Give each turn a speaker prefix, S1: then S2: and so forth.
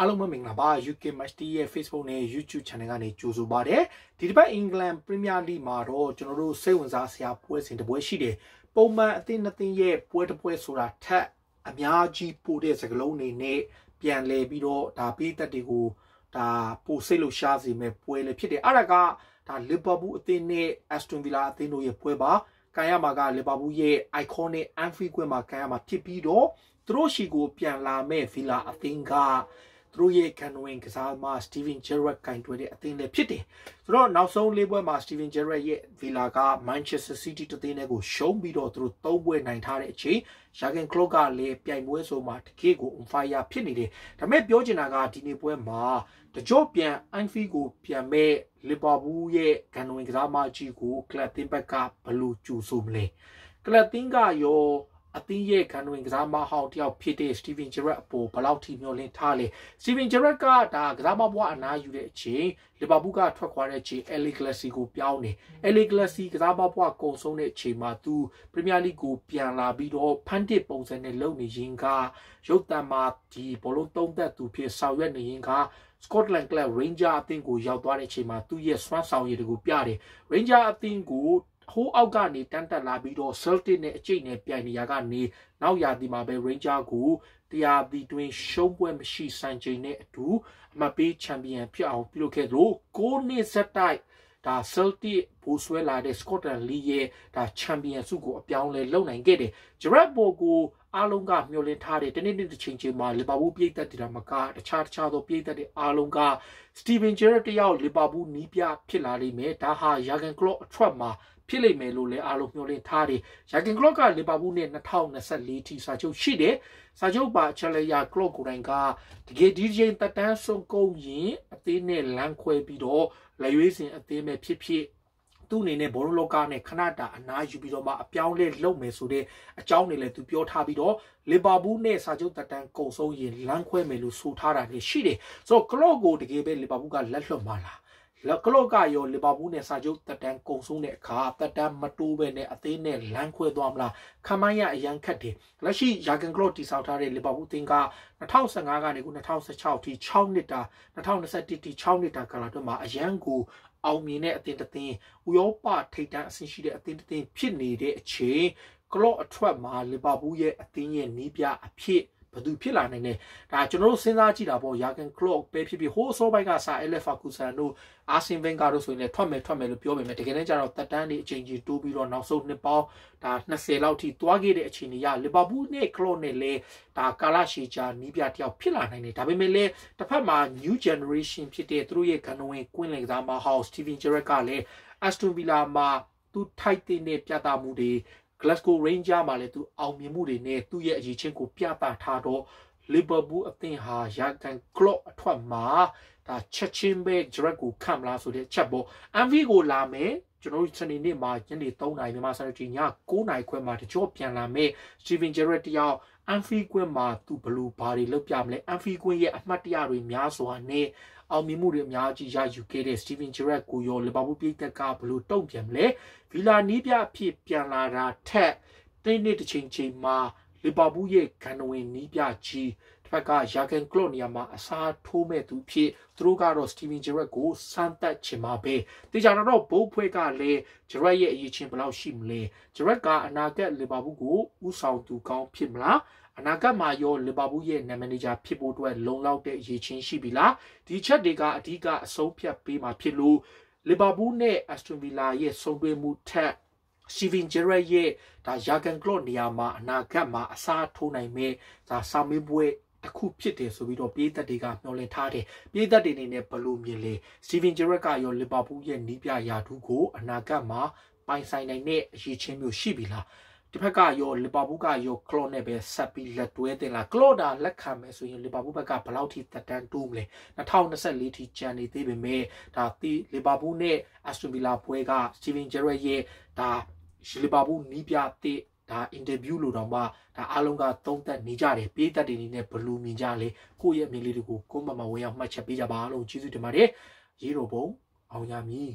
S1: အားလုံးပဲမင်္ဂလာပါ UK Match ရဲ့ Facebook နဲ့ YouTube Channel ကနေကြိုဆိုပါရစေဒီတစ်ပတ်အင်္ဂလန် Premier League မှာတော့ကျွန်တော်တို့စိတ်ဝင်စားစရာပွဲစဉ်တစ်ပွဲရှိတယ်ပုံမှန်အသင်းနှစ်သင်းရဲ့ပွဲတစ်ပွဲဆိုတာထက်အများကြီးပိုတဲ့စကလုံးနေနဲ့ပြန်လဲပြီးတော့ဒါပေးသက်တွေကိုဒါပိုစိတ်လို့ရှားစီမဲ့ပွဲလည်းဖြစ်တယ်အဲ့ဒါကဒါလီဗာပူးအသင်းနဲ့ Aston Villa အသင်းတို့ရဲ့ပွဲပါကန်ရမှာကလီဗာပူးရဲ့ iconic Anfield ကွင်းမှာကန်ရမှာဖြစ်ပြီးတော့သူတို့ရှိကိုပြန်လာမဲ့ Villa အသင်းက သူတို့ရဲ့ကန်ဝင်ကစားမ Steven Gerrard ကင်တွဲတဲ့အသင်းလည်းဖြစ်တယ်ဆိုတော့နောက်ဆုံးလေးပွဲမှာ Steven Gerrard ရဲ့ Villa က Manchester City တသင်းနဲ့ကိုရှုံးပြီးတော့သူတို့သုံးပွဲနိုင်ထားတဲ့အချိန် Jurgen Klopp ကလည်းပြိုင်ပွဲဆိုမှာတကယ့်ကို on fire ဖြစ်နေတယ်ဒါပေမဲ့ပြောချင်တာကဒီနေ့ပွဲမှာတကြော့ပြန် Anfield ကိုပြန်မဲ့ Liverpool ရဲ့ကန်ဝင်ကစားမကြီးကို Club တင်းဘက်ကဘယ်လိုကြိုဆိုမလဲ Club တင်းကရော အသင်းရဲ့ခံဝင်ကစားမဟောင်းတယောက်ဖြစ်တဲ့ Steven Gerrard အပေါ်ဘယ်လောက်ထိမျှော်လင့်ထားလဲ Steven Gerrard ကဒါကစားမဘွားအနားယူတဲ့အချိန်လီဗာပူးကထွက်ခွာတဲ့အချိန် LA Galaxy ကိုပြောင်းတယ် LA Galaxy ကစားမဘွားကုံဆုံးတဲ့အချိန်မှာသူ Premier League ကိုပြန်လာပြီးတော့ဖန်တစ်ပုံစံနဲ့လုပ်နေရင်ကရုပ်တံမှာဒီဘောလုံးသုံးသက်သူဖြစ်ဆောင်ရွက်နေရင်က Scotland Club Ranger အသင်းကိုရောက်သွားတဲ့အချိန်မှာသူ့ရဲ့စွမ်းဆောင်ရည်တွေကိုပြတယ် Ranger အသင်းကို ဟိုးအောက်ကနေတန်းတက်လာပြီးတော့ Celtic နဲ့အကျိတ်နဲ့ပြိုင်နေရကနေနောက်ရာသီမှာပဲ Ranger ကိုတရားသီတွင်ရှုံးပွဲမရှိစံချိန်နဲ့အတူအမပေးချန်ပီယံဖြစ်အောင်ပြုလုပ်ခဲ့သလိုကိုနှစ်ဆက်တိုက်ဒါ Celtic ဘူဆွဲလာတဲ့ Scotland League ရဲ့ဒါချန်ပီယံဆုကိုအပြောင်းလဲလုပ်နိုင်ခဲ့တယ်။ Gerard ဘော်ကိုအားလုံးကမျှော်လင့်ထားတဲ့တနေ့နေ့တစ်ချိန်ချိန်မှာလီဗာပူးပြည်သက်တွေကမကတခြားတခြားသောပြည်သက်တွေအားလုံးကစတီဗင်ဂျယ်ရတယောက်လီဗာပူးနီးပြဖြစ်လာလိမ့်မယ်ဒါဟာယာဂန်ကလော့အထွက်မှာ ဖြစ်လိမ့်မယ်လို့လည်းအားလုံးမျှော်လင့်ထားတယ်။ယာဂင်ကလော့ကလီဗာပူးနဲ့2024ထိစာချုပ်ရှိတယ်။စာချုပ်ပါချက်လယာကလော့ကိုယ်တိုင်ကတကယ်ဒီချိန်တက်တန်းဆုံးကုန်ရင်အသေးနဲ့လမ်းခွဲပြီးတော့လက်ရွေးစင်အသေးမဲ့ဖြစ်ဖြစ်သူ့အနေနဲ့ဘောလုံးလောကနဲ့ခဏတာအနားယူပြီးတော့မှအပြောင်းလဲလုပ်မယ်ဆိုတဲ့အကြောင်းတွေလည်းသူပြောထားပြီးတော့လီဗာပူးနဲ့စာချုပ်တက်တန်းကုံဆုံးရင်လမ်းခွဲမယ်လို့ဆိုထားတာလည်းရှိတယ်ဆိုတော့ကလော့ကိုတကယ်ပဲလီဗာပူးကလက်လွတ်မှာလား လက်ကလော့ကရောလီဗာပူးနဲ့စာချုပ်တက်တန်းကုံဆုံးတဲ့အခါတက်တန်းမတိုးပဲနဲ့အသေးနဲ့လမ်းခွဲသွားမလားခမိုင်းရအရန်ခတ်တယ်လက်ရှိယာဂန်ကလော့တီဆောက်ထားတဲ့လီဗာပူးတင်က2015ကနေခု2016ထိ6နှစ်တာ2021ထိ6နှစ်တာကာလအတွင်းမှာအရန်ကိုအောင်မြင်တဲ့အသင်းတစ်သင်းဥရောပထိပ်တန်းအဆင့်ရှိတဲ့အသင်းတစ်သင်းဖြစ်နေတဲ့အချိန်ကလော့အထွက်မှာလီဗာပူးရဲ့အသင်းရဲ့နီးပြအဖြစ် ဘသူဖြစ်လာနိုင်လဲဒါကျွန်တော်တို့စဉ်းစားကြည့်တာပေါ့ယာကန်ကလော့ပဲဖြစ်ဖြစ်ဟိုးအစောပိုင်းကစာအလက်ဖာကူဆန်တို့အာဆင်ဗင်ကာတို့ဆိုရင်လည်းထွက်မယ်ထွက်မယ်လို့ပြောပေမဲ့တကယ်တမ်းကျတော့တက်တန်းတွေအချိန်ကြီးတိုးပြီးတော့နောက်ဆုံးနှစ်ပေါင်းဒါ20လောက်ထိတွားခဲ့တဲ့အချိန်ကြီးရလီဗာပူးနဲ့ကလော့နဲ့လည်းဒါကာလာရှီချာနီးပြတယောက်ဖြစ်လာနိုင်တယ်ဒါပေမဲ့လည်းတစ်ဖက်မှာ new generation ဖြစ်တဲ့သူတို့ရဲ့ကနဝင်ကွင်းလင်ကစားမဟောင်း Steven Gerrard ကလည်း Aston Villa မှာသူထိုက်တဲ့ပြသမှုတွေ Glasgow Ranger မှာလည်းသူအောင်မြင်မှုတွေနဲ့သူ့ရဲ့အရေးချင်းကိုပြသထားတော့ Liverpool အသင်းဟာယာကန်ကလော့အထွက်မှာဒါချက်ချင်းပဲ direct ကိုခံမလားဆိုတဲ့ချက်ပေါ့ MV ကိုလာမယ် ကျွန်တော်တို့စနေနေ့မှာညနေ3နာရီမြန်မာစံတော်ချိန်ည9နာရီခွဲမှာတကြောပြန်လာမယ် Steven Gerrard တယောက်အန်ဖီကွင်းမှာသူဘလူးဘာတွေလုပ်ပြမလဲအန်ဖီကွင်းရဲ့အမှတ်တရတွေများစွာနဲ့အောင်မြင်မှုတွေအများကြီးရယူခဲ့တဲ့ Steven Gerrard ကိုရောလီဗာပူးပြည်သက်ကဘလို့တုံ့ပြန်မလဲဗီလာနီးပြအဖြစ်ပြန်လာတာထက်တင်းနှစ်တစ်ချိန်ချိန်မှာလီဗာပူးရဲ့ဂန်နဝင်နီးပြကြီး တစ်ဖက်ကယာဂန်ကလော့နီယာမှာအစားထိုးမဲ့သူဖြစ်သူတို့ကတော့ Steven Gerrard ကိုစမ်းသပ်ချင်မှာပဲတေချာတော့ဘိုးဖွဲ့ကလည်း Gerrard ရဲ့အရေးချင်းဘယ်လောက်ရှိမလဲ Gerrard ကအနာဂတ်လီဗာပူးကိုဥဆောင်သူကောင်းဖြစ်မလားအနာဂတ်မှာရောလီဗာပူးရဲ့နာမည်ဂျာဖြစ်ဖို့အတွက်လုံလောက်တဲ့ရည်ချင်းရှိပြီလားဒီချက်တွေကအဓိကအဆုံးဖြတ်ပေးမှာဖြစ်လို့လီဗာပူးနဲ့အက်စတွန်ဗီလာရဲ့ဆုံတွေ့မှုထက်စီဗင်ဂျယ်ရရဲ့ဒါယာဂန်ကလော့နေရာမှာအနာဂတ်မှာအစားထိုးနိုင်မဲ့ဒါစာမေးပွဲ တစ်ခုဖြစ်တယ်ဆိုပြီးတော့ပြည်သက်တွေကမျှော်လင့်ထားတယ်ပြည်သက်တွေအနေနဲ့ဘယ်လိုမြင်လဲစတီဗင်ဂျယ်ရက်ကရောလီဗာပူးရဲ့နီးပြရာထူးကိုအနာဂတ်မှာပိုင်ဆိုင်နိုင်တဲ့အရေးချင်းမျိုးရှိပြီလားဒီဘက်ကရောလီဗာပူးကရောကလော့နဲ့ပဲဆက်ပြီးလက်တွဲတင်လာကလော့ဒါလက်ခံမယ်ဆိုရင်လီဗာပူးဘက်ကဘယ်လောက်ထိတက်တန်းတိုးမလဲ2024ထိကျန်နေသေးပေမဲ့ဒါတီလီဗာပူးနဲ့အက်စတွန်ဗီလာပွဲကစတီဗင်ဂျယ်ရက်ရဲ့ဒါလီဗာပူးနီးပြတဲ့ ဒါအင်တာဗျူးလို့တော့မှဒါအားလုံးကသုံးသက်နေကြတယ်ပြည်သက်တွေအနေနဲ့ဘလူးမြင်ကြလေကိုယ့်ရဲ့အမြင်လေးတွေကိုကိုယ်မှမဝင်အောင်မှတ်ချက်ပေးကြပါလို့ကျေးဇူးတင်ပါတယ်ရေတော်ဘုံအောင်ရမည်